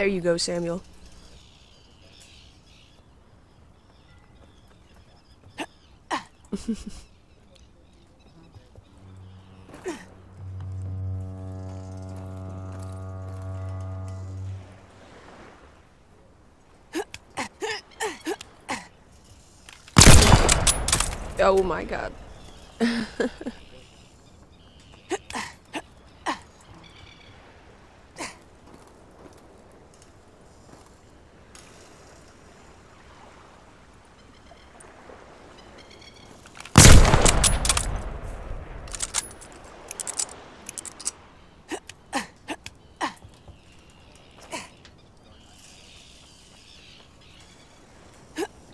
There you go, Samuel. oh my god.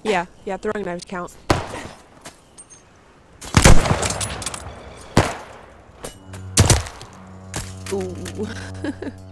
Yeah, yeah, throwing knives count. Ooh.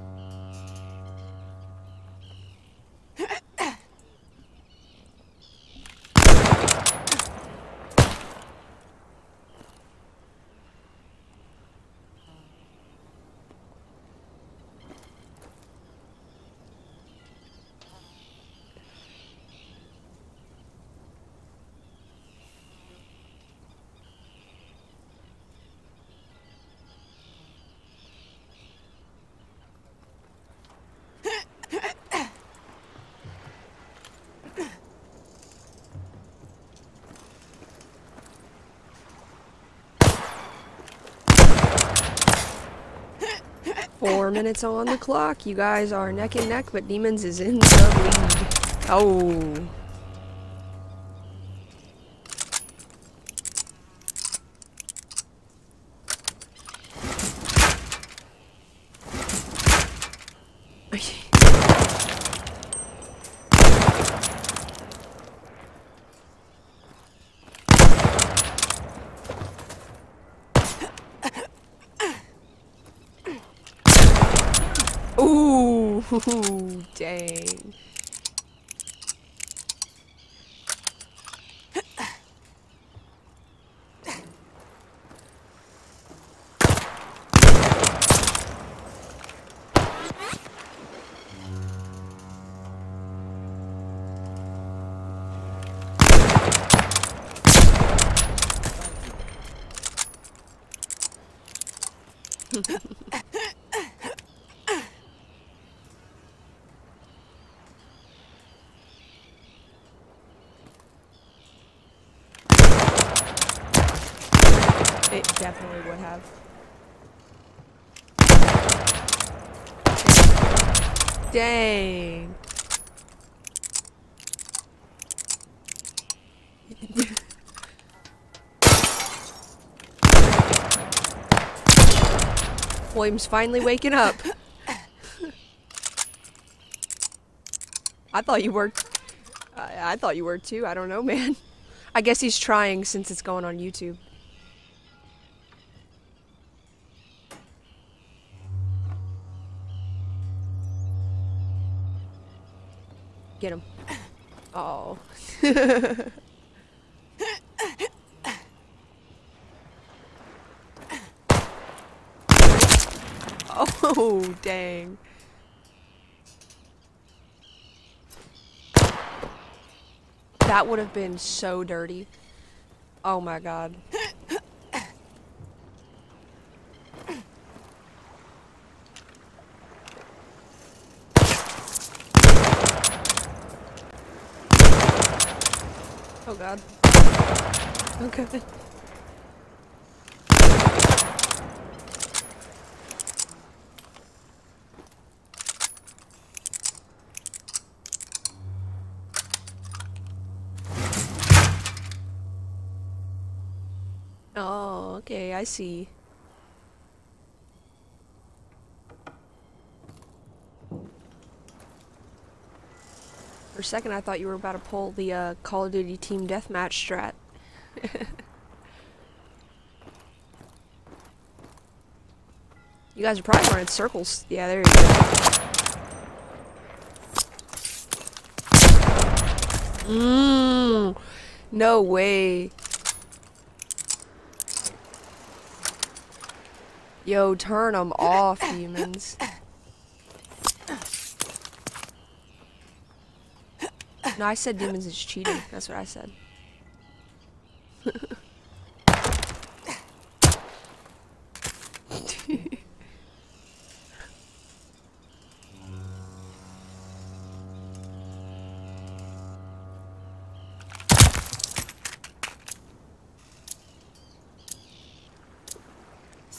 minutes on the clock. You guys are neck and neck, but Demons is in the lead. Oh. Ooh, dang. It definitely would have. Dang. William's finally waking up. I thought you were. I, I thought you were too. I don't know, man. I guess he's trying since it's going on YouTube. Get him. Oh. oh, dang. That would have been so dirty. Oh my god. Oh god. Okay. Oh, okay, I see. For a second, I thought you were about to pull the uh, Call of Duty Team Deathmatch strat. you guys are probably running circles. Yeah, there you go. Mmm. No way. Yo, turn them off, humans. No, I said demons is cheating. That's what I said.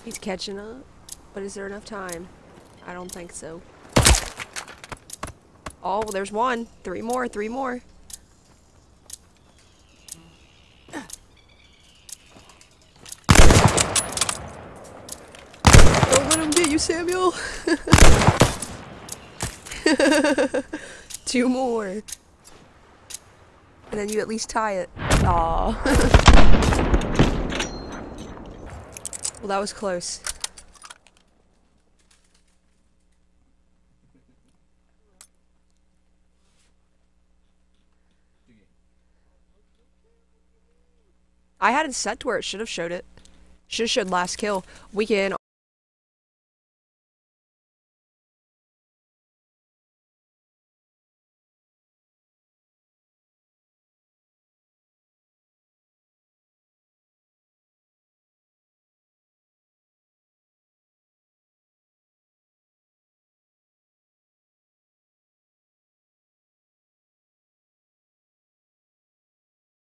He's catching up, but is there enough time? I don't think so. Oh, there's one. Three more, three more. Oh, Don't let him get you, Samuel. Two more. And then you at least tie it. Aw. well, that was close. I had it set to where it should have showed it. Should have showed last kill. We can